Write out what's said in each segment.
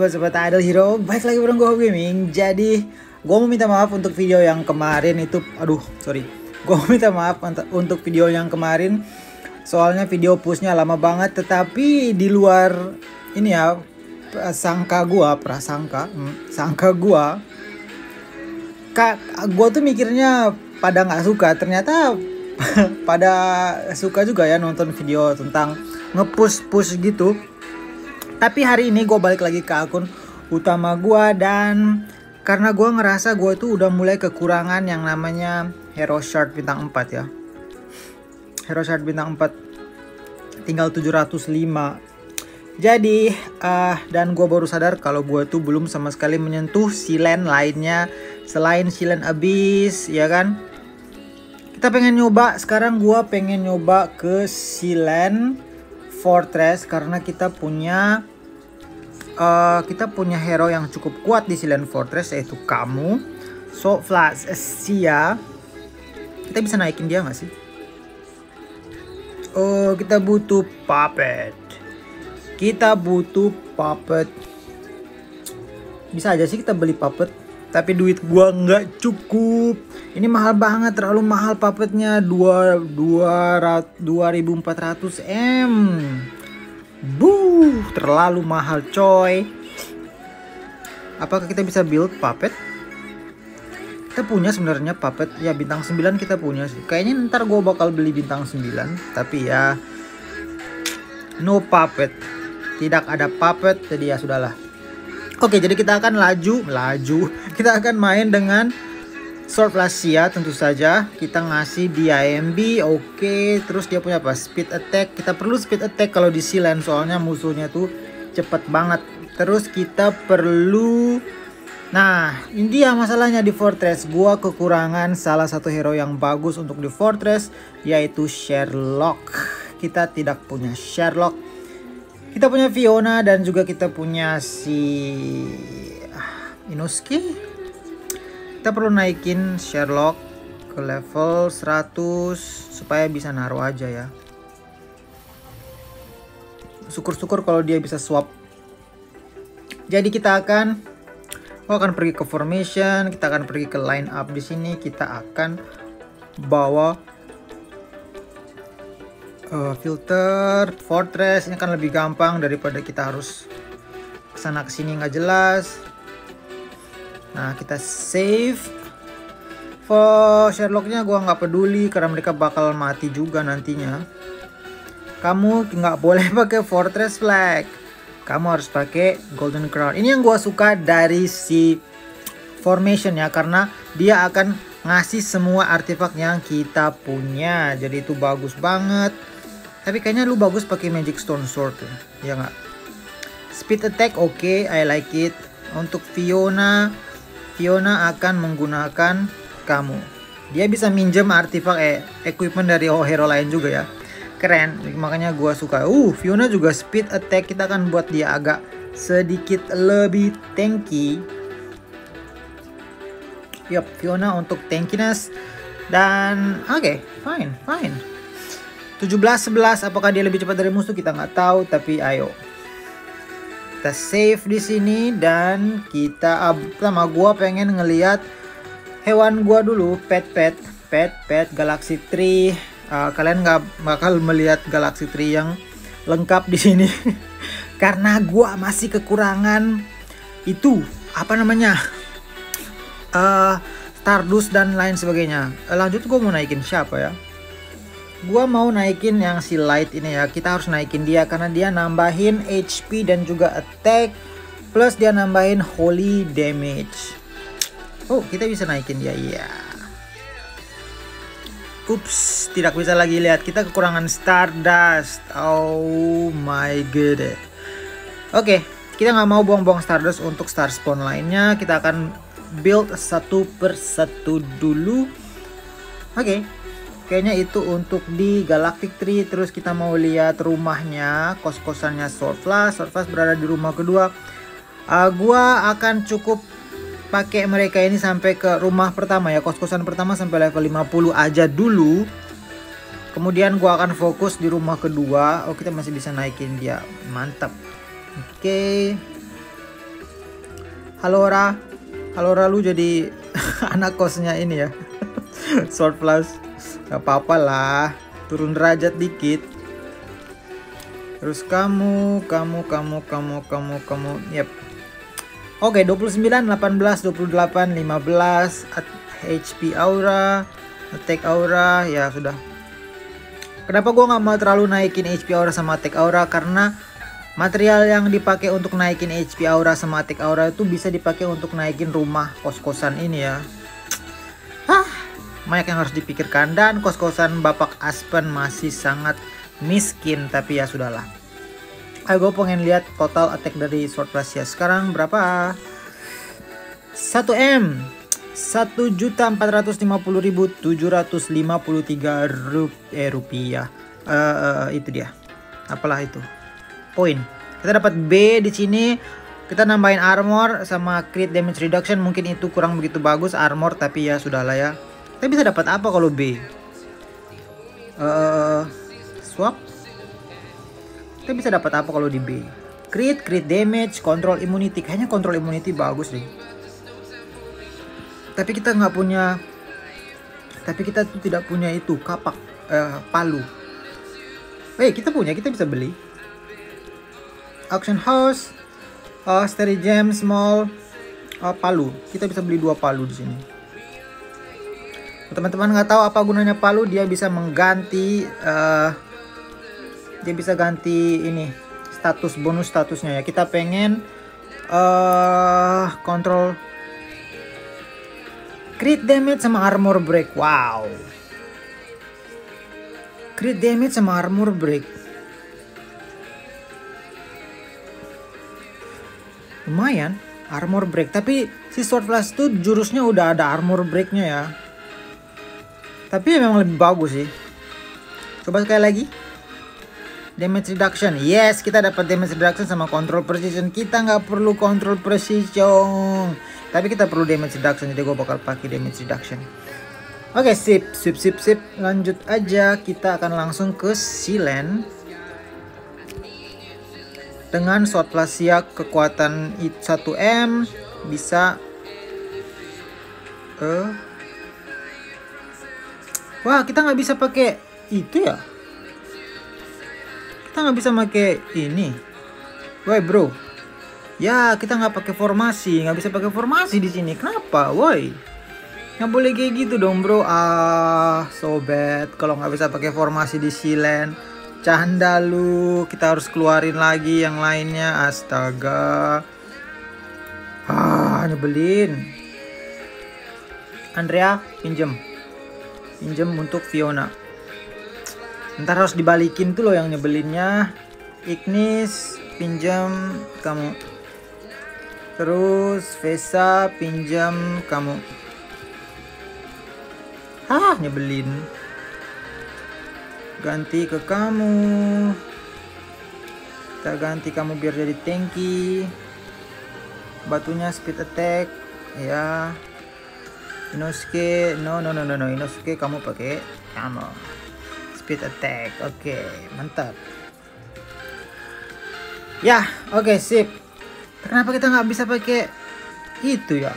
sobat-sobat Idol Hero, baik lagi bareng gue Gaming. Jadi, gue mau minta maaf untuk video yang kemarin itu, aduh, sorry. Gue mau minta maaf untuk video yang kemarin, soalnya video pushnya lama banget. Tetapi di luar ini ya, sangka gue, prasangka, hmm, sangka gue, kak, gue tuh mikirnya pada nggak suka. Ternyata pada suka juga ya nonton video tentang ngepush push gitu tapi hari ini gue balik lagi ke akun utama gue dan karena gue ngerasa gue itu udah mulai kekurangan yang namanya hero shard bintang 4 ya. Hero shard bintang 4 tinggal 705 jadi uh, dan gue baru sadar kalau gue tuh belum sama sekali menyentuh silen lainnya selain silen abyss ya kan? Kita pengen nyoba sekarang gue pengen nyoba ke silen fortress karena kita punya uh, kita punya hero yang cukup kuat di Silent Fortress yaitu kamu. So Flash Sia. Kita bisa naikin dia nggak sih? Oh, kita butuh puppet. Kita butuh puppet. Bisa aja sih kita beli puppet. Tapi duit gua nggak cukup. Ini mahal banget, terlalu mahal puppetnya. Dua, dua, dua ribu empat Buh, terlalu mahal coy. Apakah kita bisa build puppet? Kita punya sebenarnya puppet. Ya bintang 9 kita punya sih. Kayaknya ntar gue bakal beli bintang 9. Tapi ya no puppet. Tidak ada puppet jadi ya sudahlah. Oke, jadi kita akan laju, laju. Kita akan main dengan Sword Lasia tentu saja. Kita ngasih IMB oke. Okay. terus dia punya apa? Speed attack. Kita perlu speed attack kalau di Silen soalnya musuhnya tuh cepet banget. Terus kita perlu nah ini dia masalahnya di Fortress. Gua kekurangan salah satu hero yang bagus untuk di Fortress yaitu Sherlock. Kita tidak punya Sherlock. Kita punya Fiona dan juga kita punya si ah, Inosuke kita perlu naikin Sherlock ke level 100 supaya bisa naruh aja ya. Syukur-syukur kalau dia bisa swap. Jadi kita akan oh, akan pergi ke formation kita akan pergi ke line up di sini kita akan bawa uh, filter fortress. Ini kan lebih gampang daripada kita harus ke sana ke sini nggak jelas Nah kita save For Sherlocknya gue nggak peduli karena mereka bakal mati juga nantinya. Kamu nggak boleh pakai Fortress Flag. Kamu harus pakai Golden Crown. Ini yang gue suka dari si Formation ya karena dia akan ngasih semua artefak yang kita punya. Jadi itu bagus banget. Tapi kayaknya lu bagus pakai Magic Stone Sword ya, ya nggak? Speed attack oke, okay, I like it. Untuk Fiona Fiona akan menggunakan kamu. Dia bisa minjem artefak eh, equipment dari hero lain juga ya. Keren, makanya gue suka. Uh, Fiona juga speed attack kita akan buat dia agak sedikit lebih tanky. Yup, Fiona untuk tankiness dan oke, okay, fine, fine. 17-11 apakah dia lebih cepat dari musuh kita nggak tahu tapi ayo kita save di sini dan kita pertama gua pengen ngelihat hewan gua dulu pet pet pet pet galaxy tree. Uh, kalian nggak bakal melihat galaxy tree yang lengkap di sini. Karena gua masih kekurangan itu apa namanya? Uh, Stardust dan lain sebagainya. Lanjut gua mau naikin siapa ya gua mau naikin yang si light ini ya. Kita harus naikin dia karena dia nambahin HP dan juga attack. Plus dia nambahin holy damage. Oh kita bisa naikin dia ya ups tidak bisa lagi lihat. Kita kekurangan stardust. Oh my god oke okay, kita nggak mau buang-buang stardust untuk star spawn lainnya. Kita akan build satu persatu dulu. Oke. okay kayaknya itu untuk di Galactic Tree. Terus kita mau lihat rumahnya. Kos-kosannya Swordflash Swordflash berada di rumah kedua. Uh, gua akan cukup pakai mereka ini sampai ke rumah pertama ya. Kos-kosan pertama sampai level 50 aja dulu. Kemudian gua akan fokus di rumah kedua. Oh kita masih bisa naikin dia. Mantap. Oke. Okay. Halora Halora lu jadi anak kosnya ini ya. Sword Plus Gak apa-apa lah Turun derajat dikit. Terus kamu Kamu Kamu Kamu Kamu Kamu Yep. Oke 29 18 28 15 HP aura Attack aura Ya sudah. Kenapa gue nggak mau terlalu naikin HP aura sama attack aura? Karena material yang dipakai untuk naikin HP aura sama attack aura itu bisa dipakai untuk naikin rumah kos-kosan ini ya. Banyak yang harus dipikirkan dan kos-kosan Bapak Aspen masih sangat miskin tapi ya sudahlah. Ayo gue pengen lihat total attack dari Sword Plus ya. Sekarang berapa? 1M satu juta empat ratus lima puluh ribu tujuh ratus lima puluh tiga eh, rupiah. Uh, uh, itu dia. Apalah itu? Poin. Kita dapat B di sini. Kita nambahin armor sama crit damage reduction. Mungkin itu kurang begitu bagus armor tapi ya sudahlah ya kita bisa dapat apa kalau B? Uh, swap? Kita bisa dapat apa kalau di B? Crit crit damage control immunity. Kayaknya control immunity bagus deh. Tapi kita nggak punya tapi kita tuh tidak punya itu kapak eh, palu. Eh kita punya kita bisa beli. Auction house uh, gem small uh, palu. Kita bisa beli dua palu di sini teman-teman nggak tahu apa gunanya palu dia bisa mengganti uh, dia bisa ganti ini status bonus statusnya ya kita pengen uh, kontrol Crit damage sama armor break. Wow. Crit damage sama armor break. Lumayan armor break. Tapi si Sword Flash tuh jurusnya udah ada armor breaknya ya. Tapi memang lebih bagus sih. Coba sekali lagi. Damage reduction. Yes, kita dapat damage reduction sama control precision. Kita nggak perlu control precision tapi kita perlu damage reduction jadi gue bakal pakai damage reduction oke okay, sip sip sip sip lanjut aja kita akan langsung ke silen dengan sword plasia kekuatan 1M bisa uh, wah kita nggak bisa pakai itu ya kita nggak bisa pakai ini woi bro Ya kita nggak pakai formasi, nggak bisa pakai formasi di sini. Kenapa, woi? Nggak boleh kayak gitu dong bro. Ah, sobat, kalau nggak bisa pakai formasi di silen, canda lu. Kita harus keluarin lagi yang lainnya. Astaga. Ah, nyebelin. Andrea, pinjem. Pinjem untuk Fiona. Ntar harus dibalikin tuh loh yang nyebelinnya. Ignis, pinjam kamu. Terus Vesa pinjam kamu. Ah, nyebelin. Ganti ke kamu. Kita ganti kamu biar jadi tanky. Batunya speed attack. Ya. Inosuke, no no no no no. Inosuke kamu pakai kamu. Speed attack. Oke, okay, mantap. Ya, oke okay, sip. Kenapa kita nggak bisa pakai itu ya?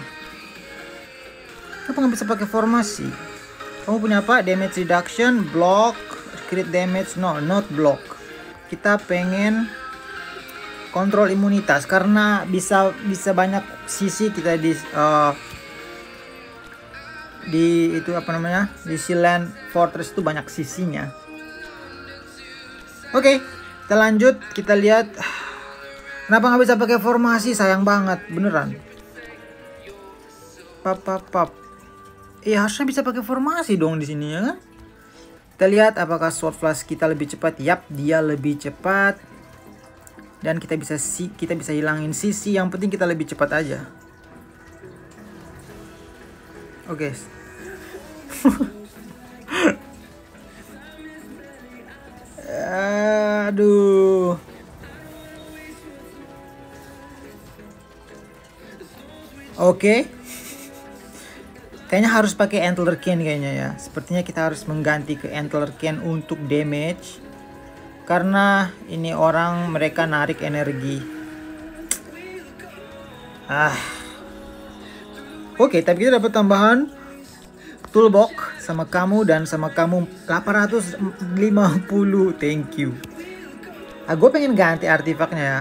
Kenapa nggak bisa pakai formasi? Kamu punya apa? Damage reduction, block, crit damage, no, not block. Kita pengen kontrol imunitas karena bisa bisa banyak sisi kita di uh, di itu apa namanya di Sealand Fortress itu banyak sisinya. Oke, okay, kita lanjut kita lihat Kenapa nggak bisa pakai formasi? Sayang banget, beneran. Pap pap pap. Iya harusnya bisa pakai formasi dong di sini ya kan? Kita lihat apakah sword flash kita lebih cepat. Yap, dia lebih cepat. Dan kita bisa si kita bisa hilangin sisi. Yang penting kita lebih cepat aja. Oke. Okay. Aduh. Oke. Kayaknya harus pakai Antler Can kayaknya ya. Sepertinya kita harus mengganti ke Antler Can untuk damage. Karena ini orang mereka narik energi. Ah, Oke, tapi kita dapat tambahan toolbox sama kamu dan sama kamu 850. Thank you. Ah, gue pengen ganti artefaknya ya.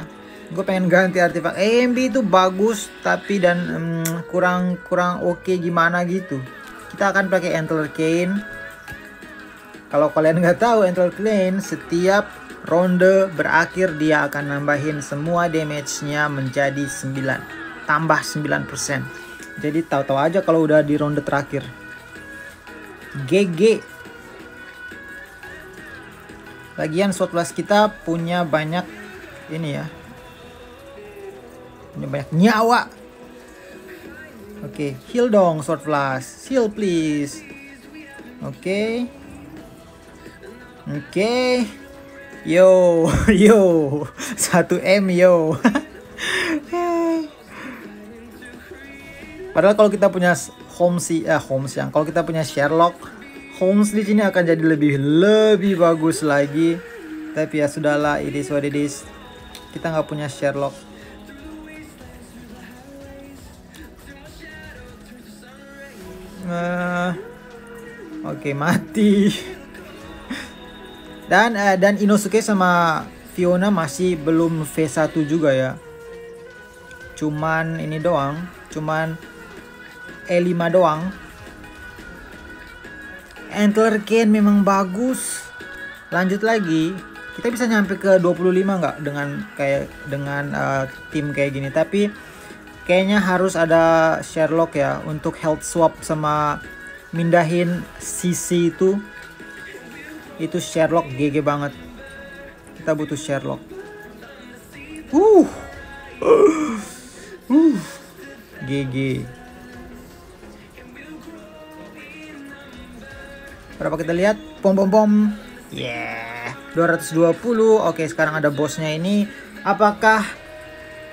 Gue pengen ganti artefak. AMB itu bagus tapi dan um, kurang kurang oke okay gimana gitu. Kita akan pakai Antler Cane. Kalau kalian nggak tahu Antler Cane setiap ronde berakhir dia akan nambahin semua damage-nya menjadi 9 tambah 9% jadi tahu-tahu aja kalau udah di ronde terakhir GG bagian shot blast kita punya banyak ini ya punya banyak nyawa oke okay. heal dong short flash heal please oke okay. oke okay. Yo, yo, 1M yo. Padahal kalau kita punya Holmes eh Holmes yang kalau kita punya Sherlock, Holmes di sini akan jadi lebih lebih bagus lagi. Tapi ya sudahlah, it is what it is. Kita nggak punya Sherlock. Uh, Oke, okay, mati. Dan uh, dan Inosuke sama Fiona masih belum V1 juga ya. Cuman ini doang, cuman E5 doang. Antler Ken memang bagus. Lanjut lagi, kita bisa nyampe ke 25 nggak dengan kayak dengan uh, tim kayak gini. Tapi kayaknya harus ada Sherlock ya untuk health swap sama mindahin CC itu itu Sherlock GG banget kita butuh Sherlock uh uh GG berapa kita lihat? Pom pom pom yeah. 220 oke sekarang ada bosnya ini. Apakah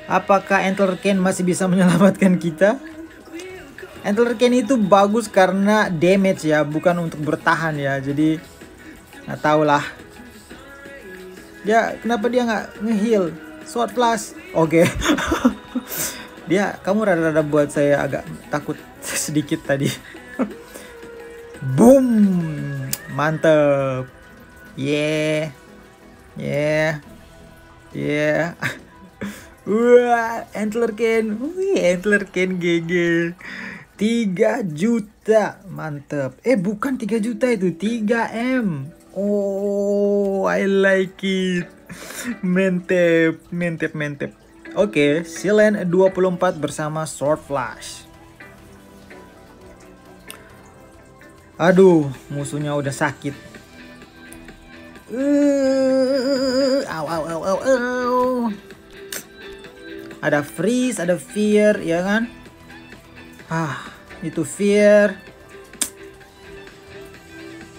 apakah Antler Ken masih bisa menyelamatkan kita? Antler Ken itu bagus karena damage ya bukan untuk bertahan ya. Jadi nggak tahu lah. Dia kenapa dia nggak ngeheal? Sword plus oke. Okay. dia kamu rada-rada buat saya agak takut sedikit tadi. Boom mantep yeah yeah yeah Wah, Antler Ken. Wih, Antler Ken GG. 3 juta. Mantep. Eh, bukan 3 juta itu, 3M. Oh, I like it. Mentep, mentep, mentep. Oke, okay, Silen 24 bersama Sword Flash. Aduh, musuhnya udah sakit. Au, au, au. Ada freeze, ada fear, ya kan? Ah, itu fear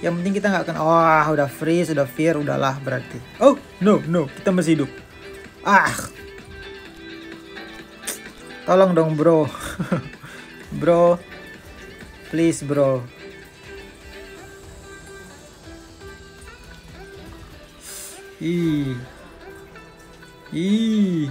yang penting kita nggak akan oh udah freeze udah fear udahlah berarti oh no no kita masih hidup ah tolong dong bro bro please bro ih. Ih.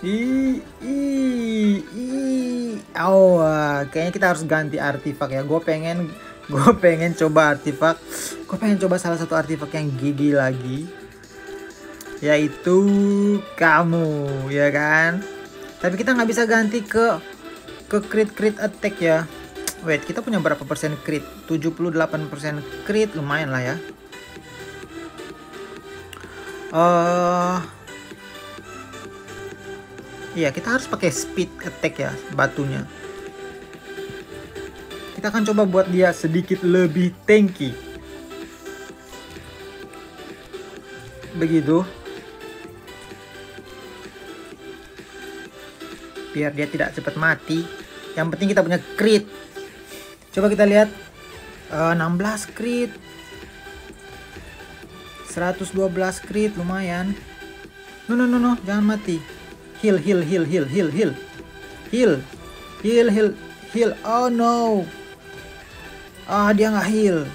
Ih. Ih. Ih. Oh kayaknya kita harus ganti artifak ya. Gue pengen gue pengen coba artefak gue pengen coba salah satu artefak yang gigi lagi. Yaitu kamu ya kan? Tapi kita nggak bisa ganti ke ke crit crit attack ya. Wait kita punya berapa persen crit? 78 persen crit? Lumayan lah ya uh, iya kita harus pakai speed attack ya batunya kita akan coba buat dia sedikit lebih tanky. Begitu. Biar dia tidak cepat mati. Yang penting kita punya crit. Coba kita lihat. Uh, 16 crit. 112 crit lumayan. No no no no jangan mati. Heal heal heal heal heal heal. Heal heal heal heal. Oh no. Ah dia nggak heal.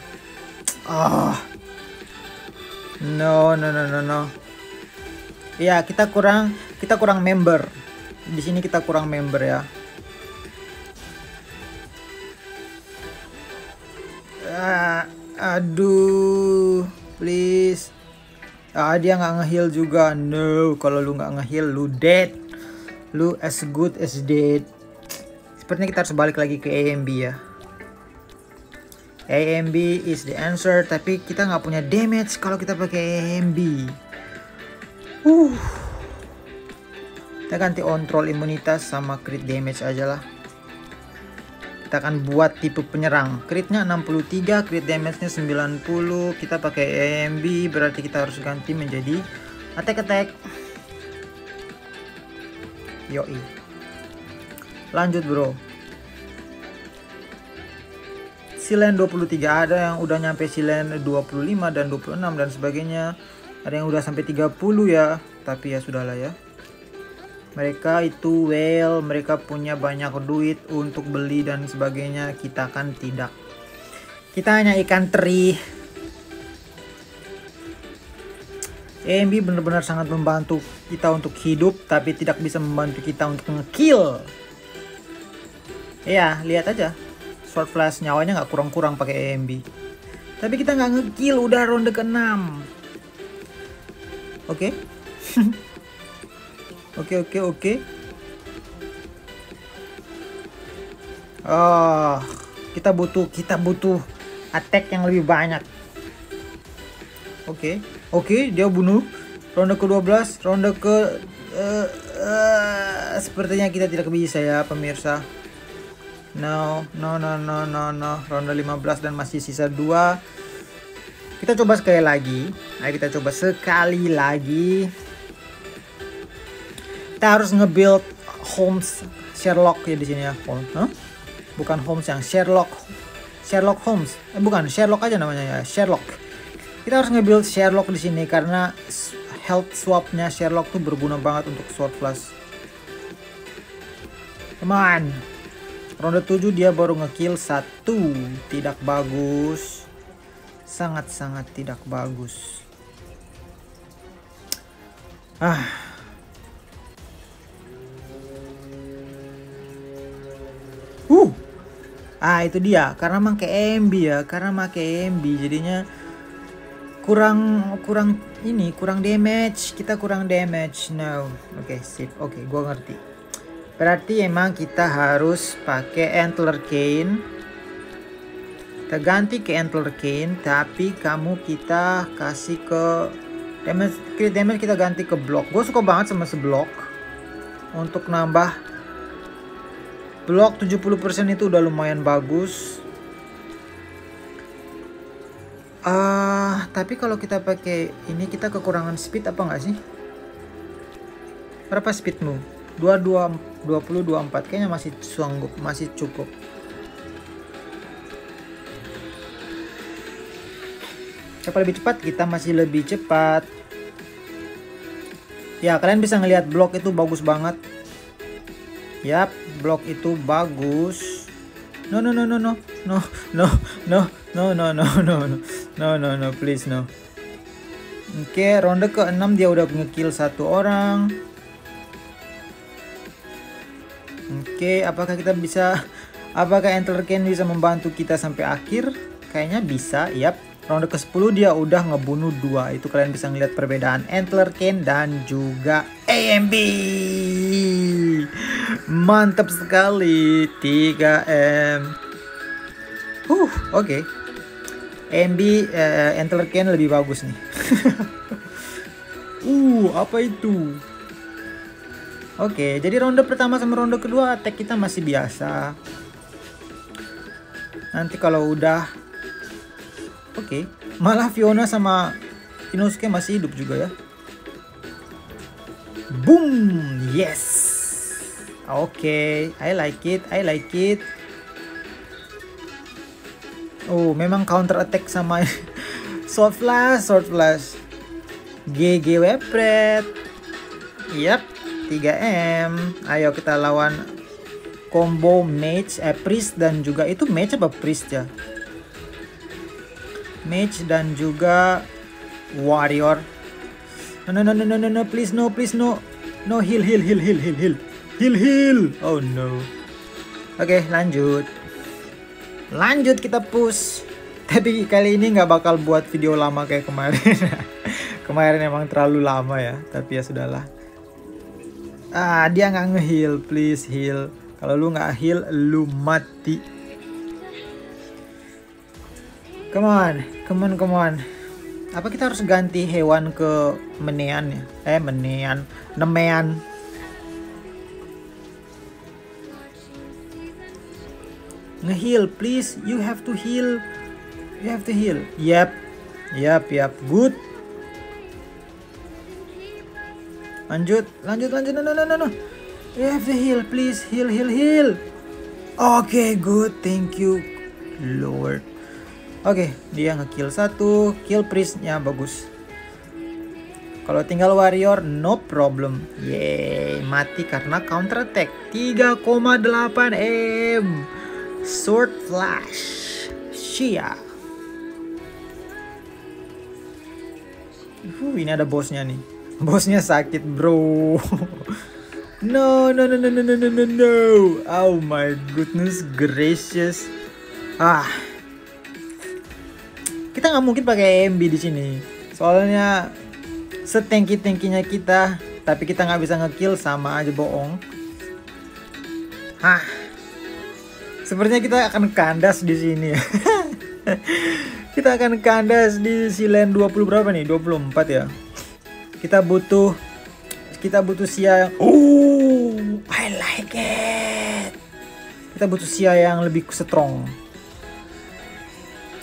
Ah. No no no no no. Ya kita kurang kita kurang member. Di sini kita kurang member ya. Ah, aduh please. Ah, dia nggak ngeheal juga. No, kalau lu nggak ngeheal, lu dead. Lu as good as dead. Sepertinya kita harus balik lagi ke AMB ya. AMB is the answer, tapi kita nggak punya damage kalau kita pakai AMB. Uh. Kita ganti control imunitas sama crit damage aja lah kita akan buat tipe penyerang. Critnya 63 crit damage nya 90 kita pakai AMB berarti kita harus ganti menjadi attack attack. Yoi. Lanjut bro. Silen 23 ada yang udah nyampe silen 25 dan 26 dan sebagainya. Ada yang udah sampai 30 ya tapi ya sudahlah ya mereka itu well mereka punya banyak duit untuk beli dan sebagainya. Kita kan tidak. Kita hanya ikan teri. AMB benar-benar sangat membantu kita untuk hidup tapi tidak bisa membantu kita untuk ngekill. Ya lihat aja. Short flash nyawanya nggak kurang-kurang pakai AMB tapi kita nggak ngekill udah ronde ke-6 oke? okay? Oke oke oke. Oh, kita butuh kita butuh attack yang lebih banyak. Oke. Oke, dia bunuh. Ronde ke-12, ronde ke uh, uh, sepertinya kita tidak bisa ya, pemirsa. No, no, no, no, no, no. Ronde 15 dan masih sisa 2. Kita coba sekali lagi. Ayo kita coba sekali lagi kita harus nge-build Holmes Sherlock ya di sini ya. Huh? Bukan Holmes yang Sherlock. Sherlock Holmes. Eh, bukan Sherlock aja namanya ya, Sherlock. Kita harus nge-build Sherlock di sini karena health swapnya Sherlock tuh berguna banget untuk sword flash. Teman. Ronde 7 dia baru ngekill satu. Tidak bagus. Sangat-sangat tidak bagus. Ah. Uh. Ah itu dia. Karena pakai MB ya, karena pakai MB jadinya kurang kurang ini kurang damage. Kita kurang damage no oke okay, sip. Oke okay, gua ngerti. Berarti emang kita harus pakai antler cane. Kita ganti ke antler cane tapi kamu kita kasih ke damage damage kita ganti ke block. Gue suka banget sama seblok. Untuk nambah Blok 70% itu udah lumayan bagus. Uh, tapi kalau kita pakai ini kita kekurangan speed apa enggak sih? Berapa speedmu? 22 20 24 kayaknya masih sanggup, masih cukup. Siapa lebih cepat? Kita masih lebih cepat. Ya, kalian bisa ngelihat blok itu bagus banget. Yap, blok itu bagus. No no no no no no no no no no no no no no no please no. Oke, ronde ke-6 dia udah ngekill satu orang. Oke, apakah kita bisa apakah Enter Ken bisa membantu kita sampai akhir? Kayaknya bisa, yap. Ronde ke-10 dia udah ngebunuh dua. Itu kalian bisa ngeliat perbedaan Antler Ken dan juga AMB. Mantap sekali 3M. Uh, oke. Okay. AMB uh, Antler Ken lebih bagus nih. uh, apa itu? Oke, okay, jadi ronde pertama sama ronde kedua attack kita masih biasa. Nanti kalau udah Oke, okay. malah Fiona sama Inosuke masih hidup juga ya. Boom, yes. Oke, okay. I like it, I like it. Oh, memang counter attack sama sword flash, sword flash. GG webret. Yap, 3M. Ayo kita lawan combo mage, eh priest dan juga itu mage apa priest ya? mage dan juga warrior. No no no no no, no please no please no. No heal heal heal heal heal heal. Heal heal. Oh no. Oke, lanjut. Lanjut kita push. tapi kali ini nggak bakal buat video lama kayak kemarin kemarin emang terlalu lama ya tapi ya sudahlah ah dia nggak ngeheal please heal kalau lu nggak heal lu mati come on come on come on apa kita harus ganti hewan ke menean ya eh menean nemean ngeheal please. You have to heal. You have to heal. Yep. Yep yep. Good. Lanjut lanjut lanjut. No no no no you have to heal please. Heal heal heal. Okay, good. Thank you lord. Oke okay, dia ngekill satu. Kill priestnya bagus. Kalau tinggal warrior no problem. Yeay mati karena counter attack 3,8 m sword flash Shia Uh, ini ada bosnya nih. Bosnya sakit, bro. no, no, no, no, no, no, no, no, no. Oh my goodness gracious. Ah. Kita nggak mungkin pakai MB di sini. Soalnya setengki tengkinya kita, tapi kita nggak bisa ngekill sama aja bohong. Hah. Sepertinya kita akan kandas di sini. Kita akan kandas di silen 20 berapa nih? 24 ya? Kita butuh kita butuh sia yang oh I like it. Kita butuh sia yang lebih strong.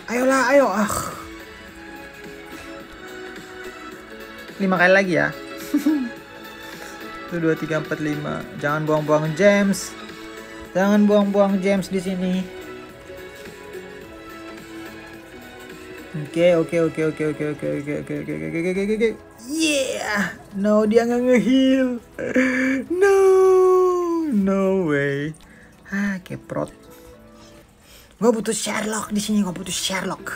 Ayolah ayo. Ah. Lima kali lagi ya? Itu dua tiga empat lima. Jangan buang-buang gems jangan buang-buang gems di sini Oke oke oke oke oke oke oke oke oke oke oke oke oke Yeah No dia nggak ngeheal No No way Ah keprot Gue butuh Sherlock di sini gue butuh Sherlock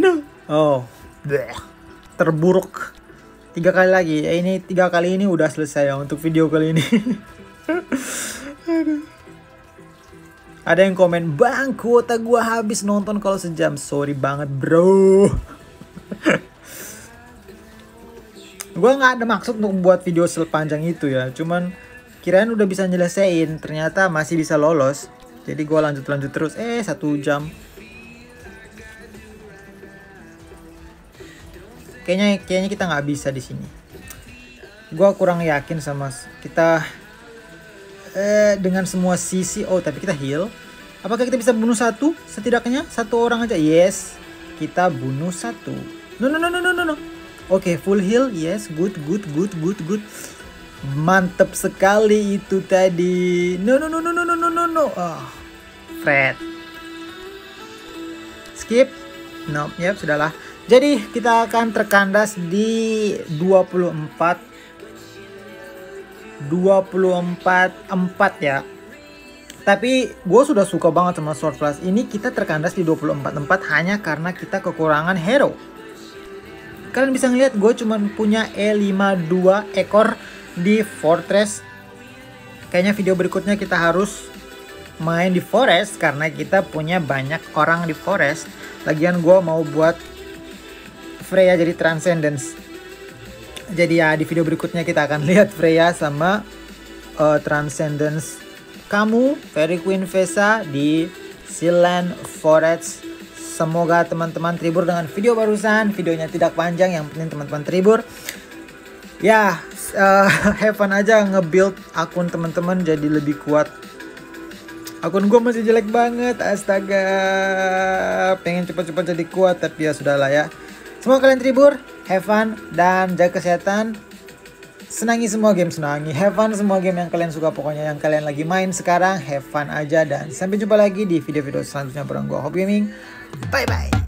No Oh Bleh. Terburuk Tiga kali lagi ya ini tiga kali ini udah selesai ya untuk video kali ini ada yang komen, bang kuota gua habis nonton kalau sejam. Sorry banget bro. gua nggak ada maksud untuk buat video sepanjang itu ya. Cuman kirain udah bisa nyelesain. Ternyata masih bisa lolos. Jadi gua lanjut-lanjut terus. Eh satu jam. Kayaknya kayaknya kita nggak bisa di sini. Gua kurang yakin sama kita eh, dengan semua sisi oh tapi kita heal apakah kita bisa bunuh satu setidaknya satu orang aja yes kita bunuh satu no no no no no no oke okay, full heal yes good good good good good mantep sekali itu tadi no no no no no no no no no oh Fred skip no ya yep, sudahlah jadi kita akan terkandas di 24 24 4 ya. Tapi gue sudah suka banget sama Sword Plus ini kita terkandas di 24 4 hanya karena kita kekurangan hero. Kalian bisa ngeliat gue cuma punya E52 ekor di Fortress. Kayaknya video berikutnya kita harus main di forest karena kita punya banyak orang di forest. Lagian gue mau buat Freya jadi Transcendence jadi ya di video berikutnya kita akan lihat Freya sama uh, Transcendence kamu Fairy Queen Vesa di Sealand Forest. Semoga teman-teman terhibur dengan video barusan. Videonya tidak panjang, yang penting teman-teman terhibur. Ya, uh, have fun aja nge-build akun teman-teman jadi lebih kuat. Akun gue masih jelek banget, astaga. Pengen cepat-cepat jadi kuat, tapi ya sudahlah ya. Semoga kalian terhibur have fun dan jaga kesehatan. Senangi semua game senangi. Have fun semua game yang kalian suka pokoknya yang kalian lagi main sekarang have fun aja dan sampai jumpa lagi di video-video selanjutnya bareng gue Gaming. Bye bye